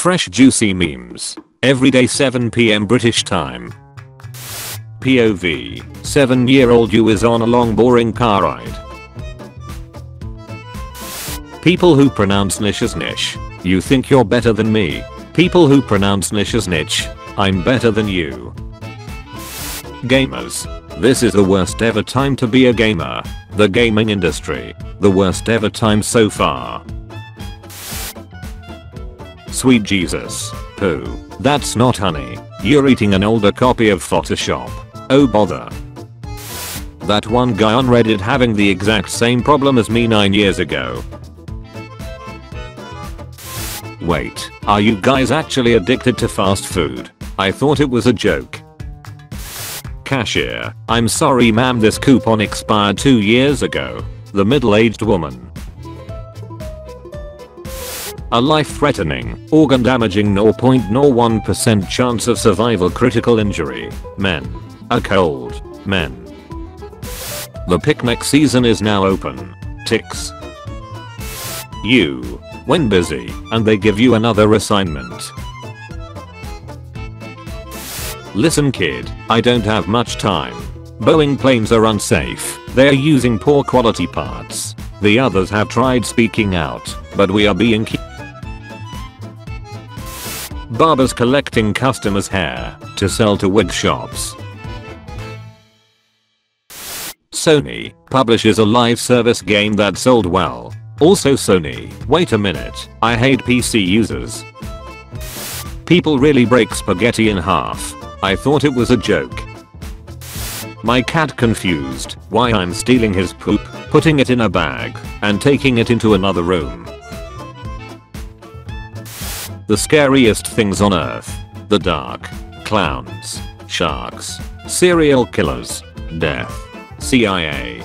Fresh juicy memes. Everyday 7pm British time. POV. 7 year old you is on a long boring car ride. People who pronounce niche as niche. You think you're better than me. People who pronounce niche as niche. I'm better than you. Gamers. This is the worst ever time to be a gamer. The gaming industry. The worst ever time so far. Sweet Jesus. Pooh. That's not honey. You're eating an older copy of Photoshop. Oh bother. That one guy on Reddit having the exact same problem as me 9 years ago. Wait, are you guys actually addicted to fast food? I thought it was a joke. Cashier, I'm sorry ma'am this coupon expired 2 years ago. The middle-aged woman. A life-threatening, organ-damaging 0.01% chance of survival critical injury. Men. A cold. Men. The picnic season is now open. Ticks. You. When busy, and they give you another assignment. Listen kid, I don't have much time. Boeing planes are unsafe, they're using poor quality parts. The others have tried speaking out, but we are being Barbers collecting customers' hair to sell to wig shops. Sony publishes a live service game that sold well. Also Sony, wait a minute, I hate PC users. People really break spaghetti in half. I thought it was a joke. My cat confused why I'm stealing his poop, putting it in a bag, and taking it into another room. The scariest things on earth. The dark. Clowns. Sharks. Serial killers. Death. CIA.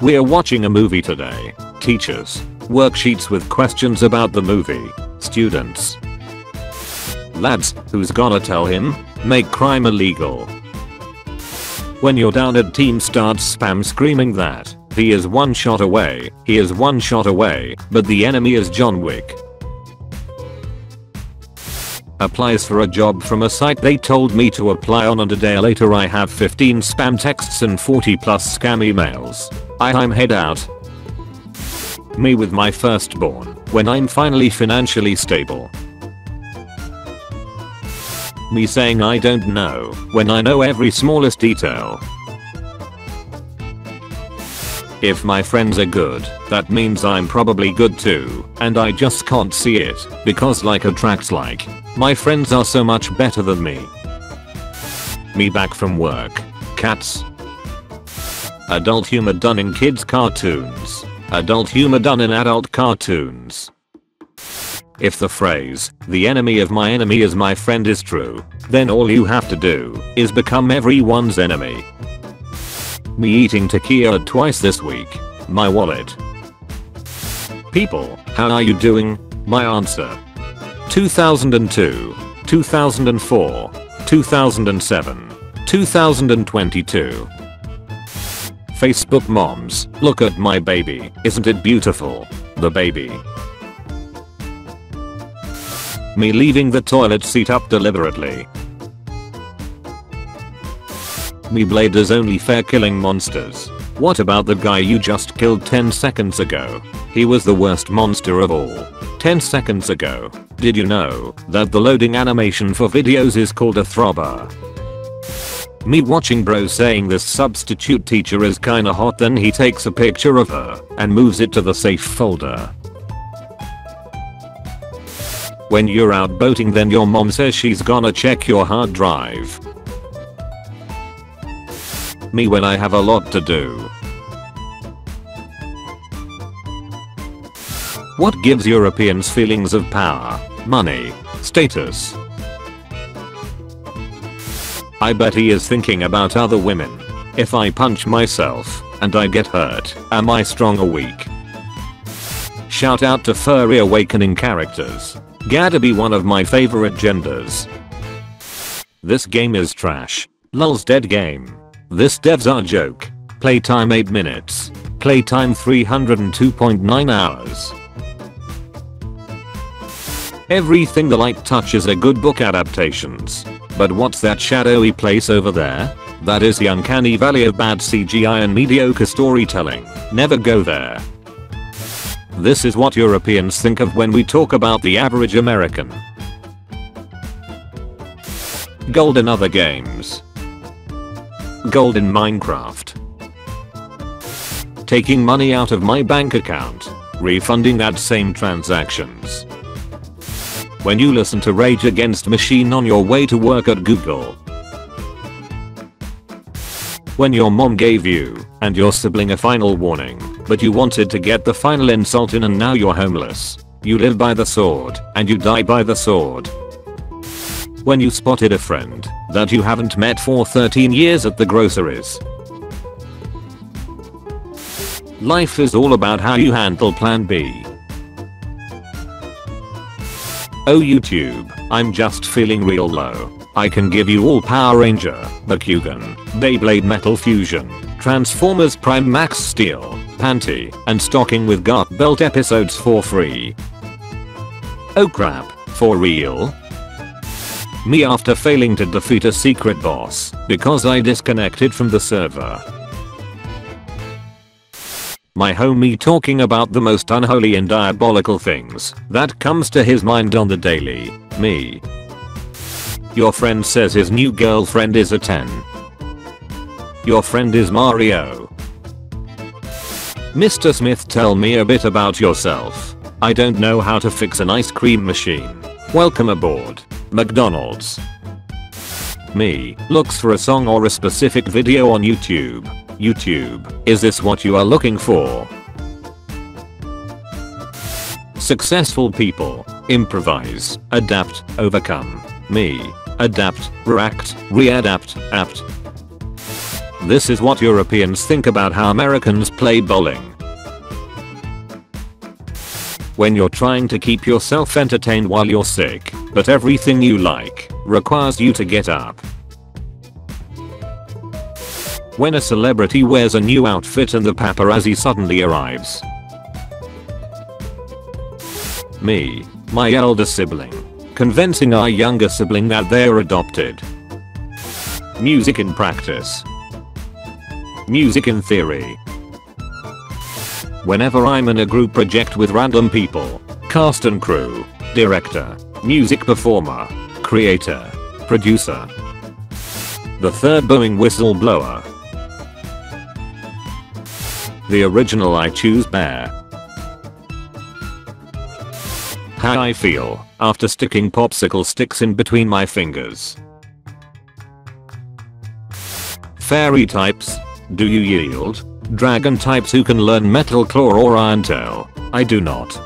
We're watching a movie today. Teachers. Worksheets with questions about the movie. Students. Lads, who's gonna tell him? Make crime illegal. When your downed team starts spam screaming that he is one shot away, he is one shot away, but the enemy is John Wick. Applies for a job from a site they told me to apply on and a day later I have 15 spam texts and 40 plus scam emails. I I'm head out. Me with my firstborn, when I'm finally financially stable. Me saying I don't know, when I know every smallest detail. If my friends are good, that means I'm probably good too, and I just can't see it, because like attracts like. My friends are so much better than me. Me back from work. Cats. Adult humor done in kids cartoons. Adult humor done in adult cartoons. If the phrase, the enemy of my enemy is my friend is true, then all you have to do is become everyone's enemy. Me eating tequila twice this week. My wallet. People, how are you doing? My answer. 2002, 2004, 2007, 2022. Facebook moms, look at my baby, isn't it beautiful? The baby. Me leaving the toilet seat up deliberately. Me blade is only fair killing monsters. What about the guy you just killed 10 seconds ago? He was the worst monster of all. 10 seconds ago. Did you know that the loading animation for videos is called a throbber? Me watching bro saying this substitute teacher is kinda hot then he takes a picture of her and moves it to the safe folder. When you're out boating then your mom says she's gonna check your hard drive. Me when I have a lot to do. What gives Europeans feelings of power, money, status? I bet he is thinking about other women. If I punch myself and I get hurt, am I strong or weak? Shout out to furry awakening characters. Gotta be one of my favorite genders. This game is trash. Lul's dead game. This devs are joke. Playtime 8 minutes. Playtime 302.9 hours. Everything the light touches are good book adaptations. But what's that shadowy place over there? That is the uncanny valley of bad CGI and mediocre storytelling. Never go there. This is what Europeans think of when we talk about the average American. Gold in other games. Gold in Minecraft. Taking money out of my bank account. Refunding that same transactions. When you listen to Rage Against Machine on your way to work at Google. When your mom gave you and your sibling a final warning, but you wanted to get the final insult in and now you're homeless. You live by the sword and you die by the sword. When you spotted a friend that you haven't met for 13 years at the groceries. Life is all about how you handle plan B. Oh YouTube, I'm just feeling real low. I can give you all Power Ranger, Bakugan, Beyblade Metal Fusion, Transformers Prime Max Steel, Panty, and Stocking with Garterbelt episodes for free. Oh crap, for real? Me after failing to defeat a secret boss because I disconnected from the server. My homie talking about the most unholy and diabolical things that comes to his mind on the daily. Me. Your friend says his new girlfriend is a 10. Your friend is Mario. Mr. Smith tell me a bit about yourself. I don't know how to fix an ice cream machine. Welcome aboard. McDonald's. Me looks for a song or a specific video on YouTube. YouTube, is this what you are looking for? Successful people improvise, adapt, overcome. Me adapt, react, readapt, apt. This is what Europeans think about how Americans play bowling. When you're trying to keep yourself entertained while you're sick, but everything you like requires you to get up. When a celebrity wears a new outfit and the paparazzi suddenly arrives. Me, my elder sibling, convincing our younger sibling that they're adopted. Music in practice. Music in theory. Whenever I'm in a group project with random people, cast and crew, director, music performer, creator, producer. The third Boeing whistleblower. The original I choose bear. How I feel after sticking popsicle sticks in between my fingers. Fairy types, do you yield? Dragon types who can learn metal claw or iron tail, I do not.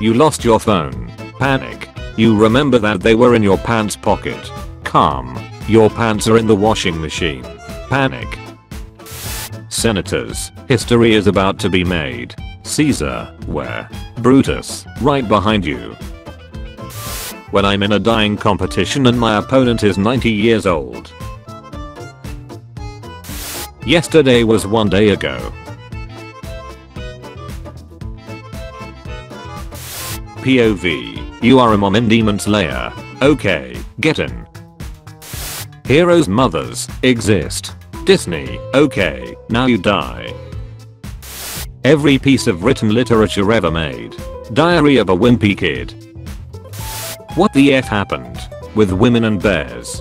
You lost your phone, panic. You remember that they were in your pants pocket. Calm, your pants are in the washing machine. Panic. Senators, history is about to be made. Caesar, where? Brutus, right behind you. When I'm in a dying competition and my opponent is 90 years old. Yesterday was one day ago. POV, you are a mom in Demon Slayer. Okay, get in. Heroes' mothers exist. Disney, okay, now you die. Every piece of written literature ever made. Diary of a Wimpy Kid. What the F happened with women and bears?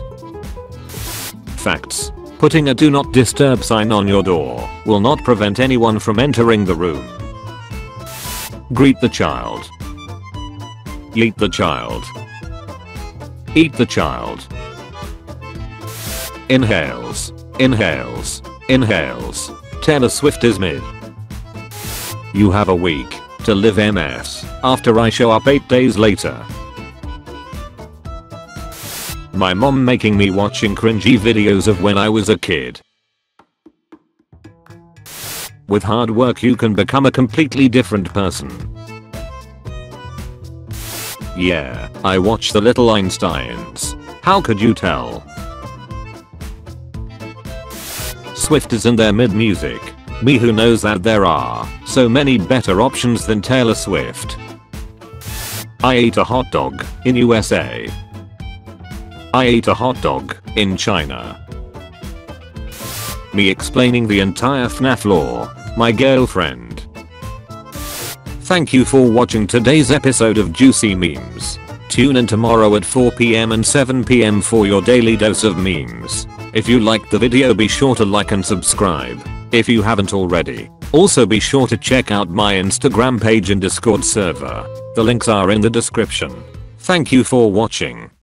Facts. Putting a do not disturb sign on your door will not prevent anyone from entering the room. Greet the child. Eat the child. Eat the child. Inhales. Inhales. Inhales. Taylor Swift is mid. You have a week to live MS after I show up 8 days later. My mom making me watching cringy videos of when I was a kid. With hard work you can become a completely different person. Yeah, I watch the little Einsteins. How could you tell? Swift is in their mid music. Me who knows that there are so many better options than Taylor Swift. I ate a hot dog in USA. I ate a hot dog in China. Me explaining the entire FNAF lore, my girlfriend. Thank you for watching today's episode of Juicy Memes. Tune in tomorrow at 4pm and 7pm for your daily dose of memes. If you liked the video be sure to like and subscribe. If you haven't already. Also be sure to check out my Instagram page and Discord server. The links are in the description. Thank you for watching.